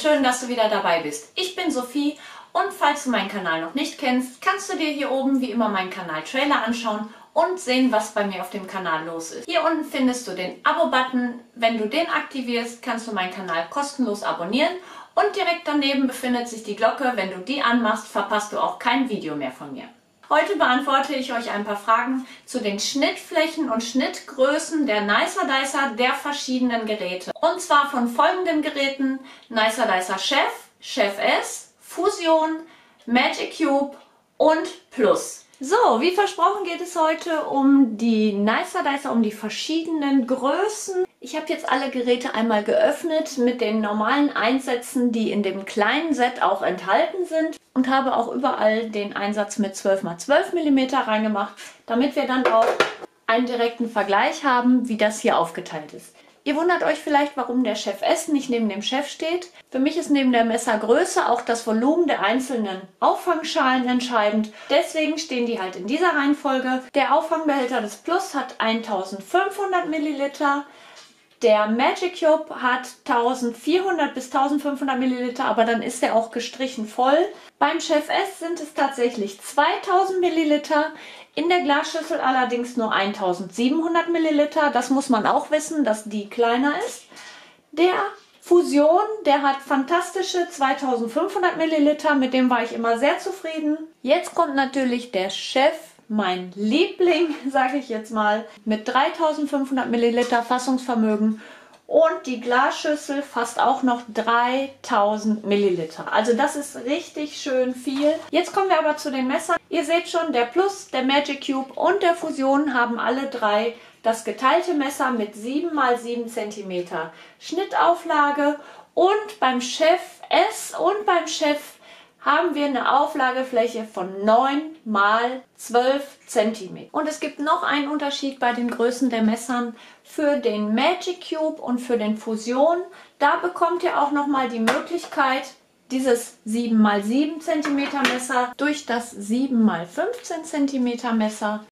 schön, dass du wieder dabei bist. Ich bin Sophie und falls du meinen Kanal noch nicht kennst, kannst du dir hier oben wie immer meinen Kanal Trailer anschauen und sehen, was bei mir auf dem Kanal los ist. Hier unten findest du den Abo-Button. Wenn du den aktivierst, kannst du meinen Kanal kostenlos abonnieren und direkt daneben befindet sich die Glocke. Wenn du die anmachst, verpasst du auch kein Video mehr von mir. Heute beantworte ich euch ein paar Fragen zu den Schnittflächen und Schnittgrößen der Nicer Dicer der verschiedenen Geräte. Und zwar von folgenden Geräten Nicer Dicer Chef, Chef S, Fusion, Magic Cube und Plus. So, wie versprochen geht es heute um die Nicer Dicer, um die verschiedenen Größen. Ich habe jetzt alle Geräte einmal geöffnet mit den normalen Einsätzen, die in dem kleinen Set auch enthalten sind und habe auch überall den Einsatz mit 12x12 mm reingemacht, damit wir dann auch einen direkten Vergleich haben, wie das hier aufgeteilt ist. Ihr wundert euch vielleicht, warum der Chef S nicht neben dem Chef steht. Für mich ist neben der Messergröße auch das Volumen der einzelnen Auffangschalen entscheidend. Deswegen stehen die halt in dieser Reihenfolge. Der Auffangbehälter des Plus hat 1500 Milliliter. Der Magic Cube hat 1400 bis 1500 Milliliter, aber dann ist er auch gestrichen voll. Beim Chef S sind es tatsächlich 2000 Milliliter, in der Glasschüssel allerdings nur 1700 Milliliter. Das muss man auch wissen, dass die kleiner ist. Der Fusion, der hat fantastische 2500 Milliliter, mit dem war ich immer sehr zufrieden. Jetzt kommt natürlich der Chef mein Liebling, sage ich jetzt mal, mit 3500 Milliliter Fassungsvermögen und die Glasschüssel fasst auch noch 3000 Milliliter. Also das ist richtig schön viel. Jetzt kommen wir aber zu den Messern. Ihr seht schon, der Plus, der Magic Cube und der Fusion haben alle drei das geteilte Messer mit 7 x 7 cm Schnittauflage und beim Chef S und beim Chef haben wir eine Auflagefläche von 9 mal 12 cm. Und es gibt noch einen Unterschied bei den Größen der Messern für den Magic Cube und für den Fusion. Da bekommt ihr auch nochmal die Möglichkeit, dieses 7 x 7 cm Messer durch das 7 x 15 cm Messer.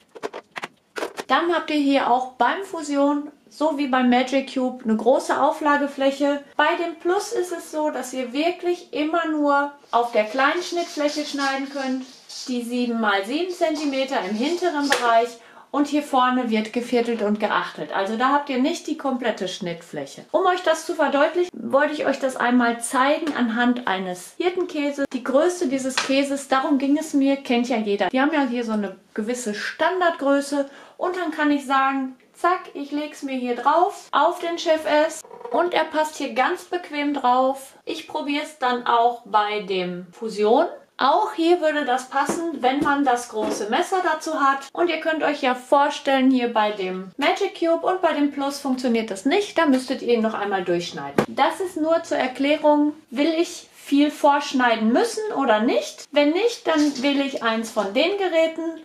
Dann habt ihr hier auch beim Fusion so wie beim Magic Cube eine große Auflagefläche. Bei dem Plus ist es so, dass ihr wirklich immer nur auf der kleinen Schnittfläche schneiden könnt, die 7 x 7 cm im hinteren Bereich und hier vorne wird geviertelt und geachtelt. Also da habt ihr nicht die komplette Schnittfläche. Um euch das zu verdeutlichen, wollte ich euch das einmal zeigen anhand eines Hirtenkäses. Die Größe dieses Käses, darum ging es mir, kennt ja jeder. Die haben ja hier so eine gewisse Standardgröße und dann kann ich sagen, zack, ich lege es mir hier drauf auf den Chef S und er passt hier ganz bequem drauf. Ich probiere es dann auch bei dem Fusion. Auch hier würde das passen, wenn man das große Messer dazu hat. Und ihr könnt euch ja vorstellen, hier bei dem Magic Cube und bei dem Plus funktioniert das nicht. Da müsstet ihr ihn noch einmal durchschneiden. Das ist nur zur Erklärung, will ich viel vorschneiden müssen oder nicht. Wenn nicht, dann wähle ich eins von den Geräten.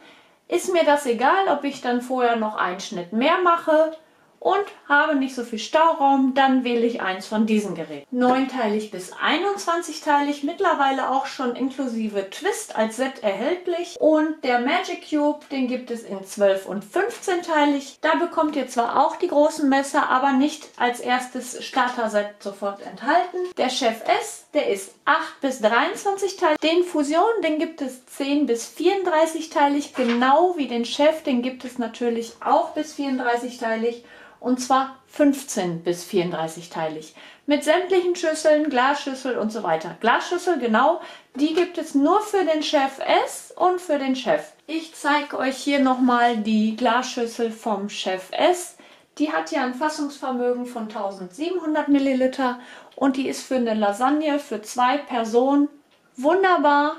Ist mir das egal, ob ich dann vorher noch einen Schnitt mehr mache und habe nicht so viel Stauraum, dann wähle ich eins von diesen Geräten. 9-teilig bis 21-teilig, mittlerweile auch schon inklusive Twist als Set erhältlich. Und der Magic Cube, den gibt es in 12 und 15-teilig. Da bekommt ihr zwar auch die großen Messer, aber nicht als erstes Starter-Set sofort enthalten. Der Chef S, der ist 8 bis 23 teilig. Den Fusion, den gibt es 10 bis 34 teilig, genau wie den Chef, den gibt es natürlich auch bis 34 teilig und zwar 15 bis 34 teilig. Mit sämtlichen Schüsseln, Glasschüssel und so weiter. Glasschüssel, genau, die gibt es nur für den Chef S und für den Chef. Ich zeige euch hier nochmal die Glasschüssel vom Chef S. Die hat ja ein Fassungsvermögen von 1700 Milliliter und die ist für eine Lasagne für zwei Personen wunderbar.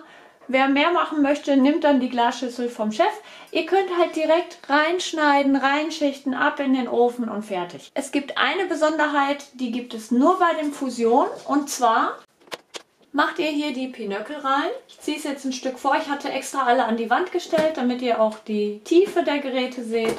Wer mehr machen möchte, nimmt dann die Glasschüssel vom Chef. Ihr könnt halt direkt reinschneiden, reinschichten, ab in den Ofen und fertig. Es gibt eine Besonderheit, die gibt es nur bei dem Fusion. Und zwar macht ihr hier die Pinöckel rein. Ich ziehe es jetzt ein Stück vor. Ich hatte extra alle an die Wand gestellt, damit ihr auch die Tiefe der Geräte seht.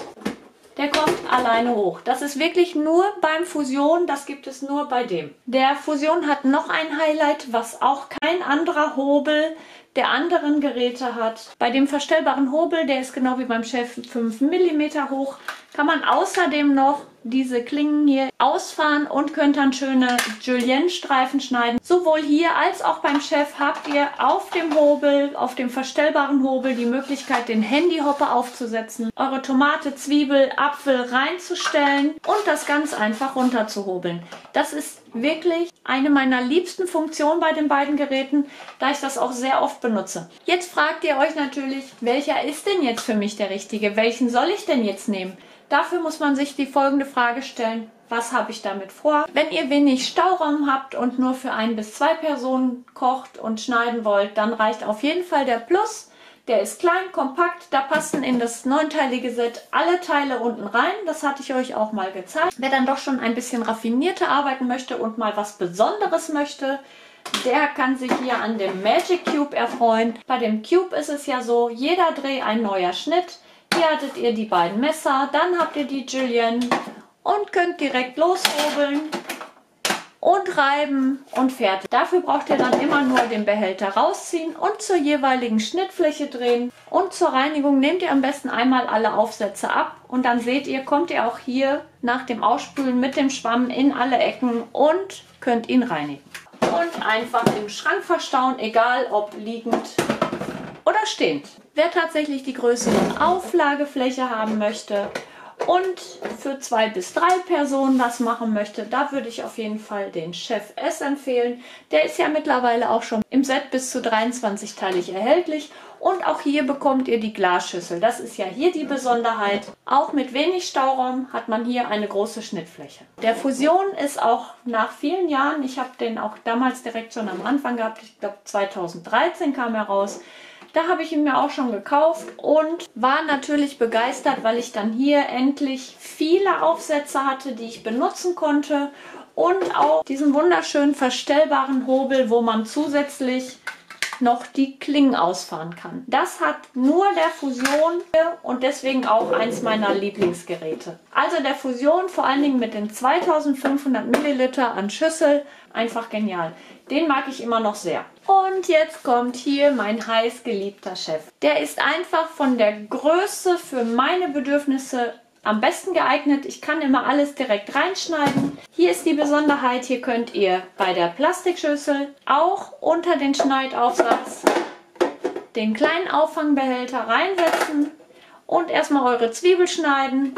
Der kommt alleine hoch. Das ist wirklich nur beim Fusion, das gibt es nur bei dem. Der Fusion hat noch ein Highlight, was auch kein anderer Hobel der anderen Geräte hat. Bei dem verstellbaren Hobel, der ist genau wie beim Chef 5 mm hoch, kann man außerdem noch diese Klingen hier ausfahren und könnt dann schöne Julienne-Streifen schneiden. Sowohl hier als auch beim Chef habt ihr auf dem Hobel, auf dem verstellbaren Hobel die Möglichkeit, den Handyhopper aufzusetzen, eure Tomate, Zwiebel, Apfel reinzustellen und das ganz einfach runterzuhobeln. Das ist wirklich eine meiner liebsten Funktionen bei den beiden Geräten, da ich das auch sehr oft benutze. Jetzt fragt ihr euch natürlich, welcher ist denn jetzt für mich der richtige? Welchen soll ich denn jetzt nehmen? Dafür muss man sich die folgende Frage stellen. Was habe ich damit vor? Wenn ihr wenig Stauraum habt und nur für ein bis zwei Personen kocht und schneiden wollt, dann reicht auf jeden Fall der Plus. Der ist klein, kompakt, da passen in das neunteilige Set alle Teile unten rein. Das hatte ich euch auch mal gezeigt. Wer dann doch schon ein bisschen raffinierter arbeiten möchte und mal was Besonderes möchte, der kann sich hier an dem Magic Cube erfreuen. Bei dem Cube ist es ja so, jeder Dreh ein neuer Schnitt. Hier hattet ihr die beiden Messer, dann habt ihr die Julienne und könnt direkt loshobeln und reiben und fertig. Dafür braucht ihr dann immer nur den Behälter rausziehen und zur jeweiligen Schnittfläche drehen. Und zur Reinigung nehmt ihr am besten einmal alle Aufsätze ab und dann seht ihr, kommt ihr auch hier nach dem Ausspülen mit dem Schwamm in alle Ecken und könnt ihn reinigen. Und einfach im Schrank verstauen, egal ob liegend oder stehend. Wer tatsächlich die größere Auflagefläche haben möchte und für zwei bis drei Personen was machen möchte, da würde ich auf jeden Fall den Chef S empfehlen. Der ist ja mittlerweile auch schon im Set bis zu 23-teilig erhältlich und auch hier bekommt ihr die Glasschüssel. Das ist ja hier die Besonderheit. Auch mit wenig Stauraum hat man hier eine große Schnittfläche. Der Fusion ist auch nach vielen Jahren, ich habe den auch damals direkt schon am Anfang gehabt, ich glaube 2013 kam er raus, da habe ich ihn mir auch schon gekauft und war natürlich begeistert, weil ich dann hier endlich viele Aufsätze hatte, die ich benutzen konnte und auch diesen wunderschönen verstellbaren Hobel, wo man zusätzlich noch die Klingen ausfahren kann. Das hat nur der Fusion und deswegen auch eins meiner Lieblingsgeräte. Also der Fusion vor allen Dingen mit den 2500 Milliliter an Schüssel, einfach genial. Den mag ich immer noch sehr. Und jetzt kommt hier mein heiß geliebter Chef. Der ist einfach von der Größe für meine Bedürfnisse am besten geeignet. Ich kann immer alles direkt reinschneiden. Hier ist die Besonderheit, hier könnt ihr bei der Plastikschüssel auch unter den Schneidaufsatz den kleinen Auffangbehälter reinsetzen und erstmal eure Zwiebel schneiden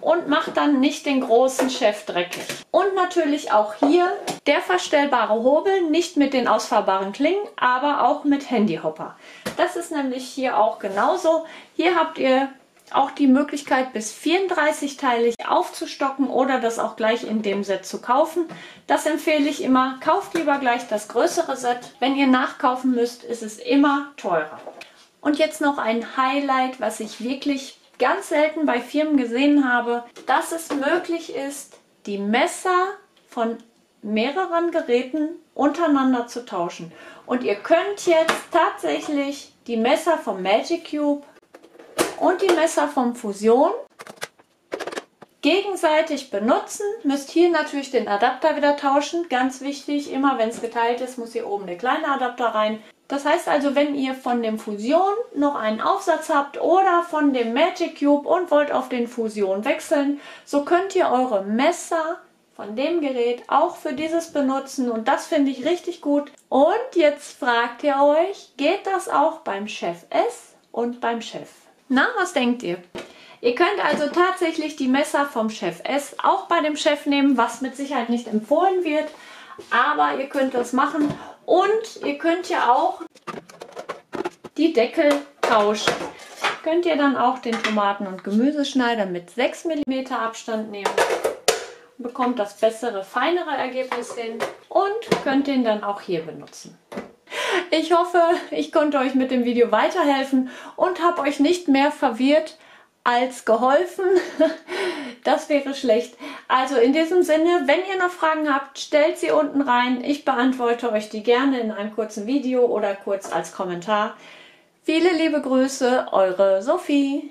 und macht dann nicht den großen Chef dreckig. Und natürlich auch hier der verstellbare Hobel, nicht mit den ausfahrbaren Klingen, aber auch mit Handyhopper. Das ist nämlich hier auch genauso. Hier habt ihr auch die Möglichkeit bis 34-teilig aufzustocken oder das auch gleich in dem Set zu kaufen. Das empfehle ich immer. Kauft lieber gleich das größere Set. Wenn ihr nachkaufen müsst, ist es immer teurer. Und jetzt noch ein Highlight, was ich wirklich ganz selten bei Firmen gesehen habe, dass es möglich ist, die Messer von mehreren Geräten untereinander zu tauschen. Und ihr könnt jetzt tatsächlich die Messer vom Magic Cube und die Messer vom Fusion gegenseitig benutzen. Müsst hier natürlich den Adapter wieder tauschen. Ganz wichtig, immer wenn es geteilt ist, muss hier oben der kleine Adapter rein. Das heißt also, wenn ihr von dem Fusion noch einen Aufsatz habt oder von dem Magic Cube und wollt auf den Fusion wechseln, so könnt ihr eure Messer von dem Gerät auch für dieses benutzen und das finde ich richtig gut. Und jetzt fragt ihr euch, geht das auch beim Chef S und beim Chef? Na, was denkt ihr? Ihr könnt also tatsächlich die Messer vom Chef S auch bei dem Chef nehmen, was mit Sicherheit nicht empfohlen wird, aber ihr könnt das machen und ihr könnt ja auch die Deckel tauschen. Könnt ihr dann auch den Tomaten- und Gemüseschneider mit 6 mm Abstand nehmen bekommt das bessere, feinere Ergebnis hin und könnt den dann auch hier benutzen. Ich hoffe, ich konnte euch mit dem Video weiterhelfen und habe euch nicht mehr verwirrt als geholfen. Das wäre schlecht. Also in diesem Sinne, wenn ihr noch Fragen habt, stellt sie unten rein. Ich beantworte euch die gerne in einem kurzen Video oder kurz als Kommentar. Viele liebe Grüße, eure Sophie.